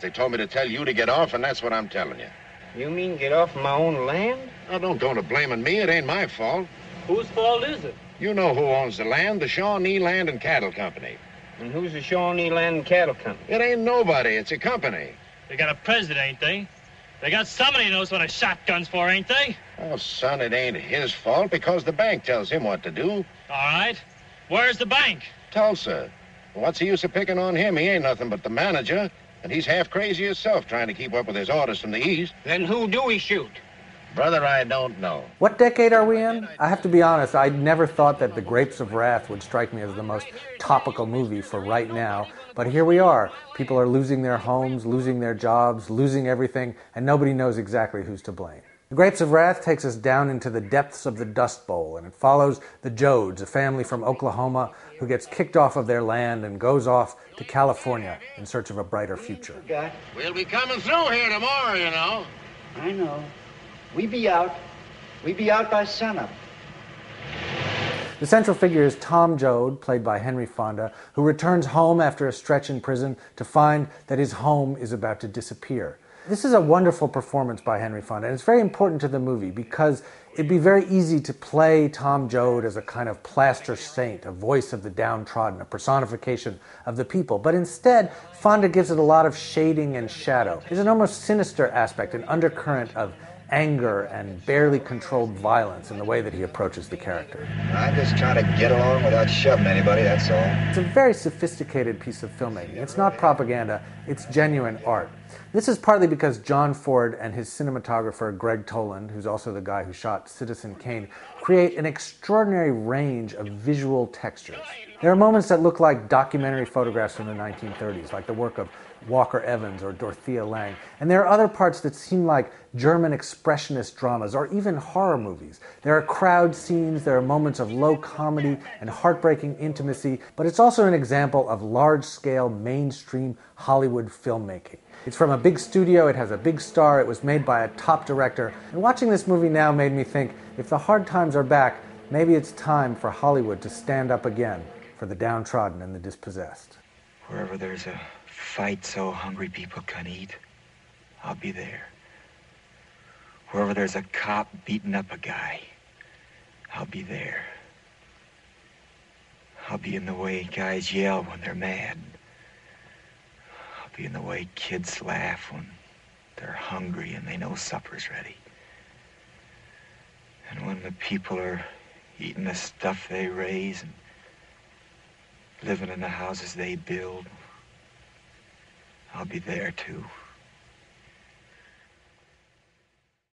They told me to tell you to get off, and that's what I'm telling you. You mean get off my own land? Now, don't go to blaming me. It ain't my fault. Whose fault is it? You know who owns the land, the Shawnee Land and Cattle Company. And who's the Shawnee Land and Cattle Company? It ain't nobody. It's a company. They got a president, ain't they? They got somebody who knows what a shotgun's for, ain't they? Oh, son, it ain't his fault because the bank tells him what to do. All right. Where's the bank? Tulsa. What's the use of picking on him? He ain't nothing but the manager. And he's half crazy himself trying to keep up with his orders from the east. Then who do we shoot? Brother, I don't know. What decade are we in? I have to be honest, I never thought that The Grapes of Wrath would strike me as the most topical movie for right now. But here we are. People are losing their homes, losing their jobs, losing everything, and nobody knows exactly who's to blame. The Grapes of Wrath takes us down into the depths of the Dust Bowl, and it follows the Joads, a family from Oklahoma who gets kicked off of their land and goes off to California in search of a brighter future. We'll be coming through here tomorrow, you know. I know. We be out. We be out by sunup. The central figure is Tom Joad, played by Henry Fonda, who returns home after a stretch in prison to find that his home is about to disappear. This is a wonderful performance by Henry Fonda, and it's very important to the movie because it'd be very easy to play Tom Joad as a kind of plaster saint, a voice of the downtrodden, a personification of the people. But instead, Fonda gives it a lot of shading and shadow. There's an almost sinister aspect, an undercurrent of anger and barely controlled violence in the way that he approaches the character. I'm just trying to get along without shoving anybody, that's all. It's a very sophisticated piece of filmmaking. It's not propaganda, it's genuine art. This is partly because John Ford and his cinematographer Gregg Toland, who's also the guy who shot Citizen Kane, create an extraordinary range of visual textures. There are moments that look like documentary photographs from the 1930s, like the work of Walker Evans or Dorothea Lange. And there are other parts that seem like German expressionist dramas or even horror movies. There are crowd scenes, there are moments of low comedy and heartbreaking intimacy, but it's also an example of large scale mainstream Hollywood filmmaking. It's from a big studio, it has a big star, it was made by a top director. And watching this movie now made me think if the hard times are back, maybe it's time for Hollywood to stand up again for the downtrodden and the dispossessed. Wherever there's a fight so hungry people can eat, I'll be there. Wherever there's a cop beating up a guy, I'll be there. I'll be in the way guys yell when they're mad. In the way kids laugh when they're hungry and they know supper's ready. And when the people are eating the stuff they raise and living in the houses they build, I'll be there too.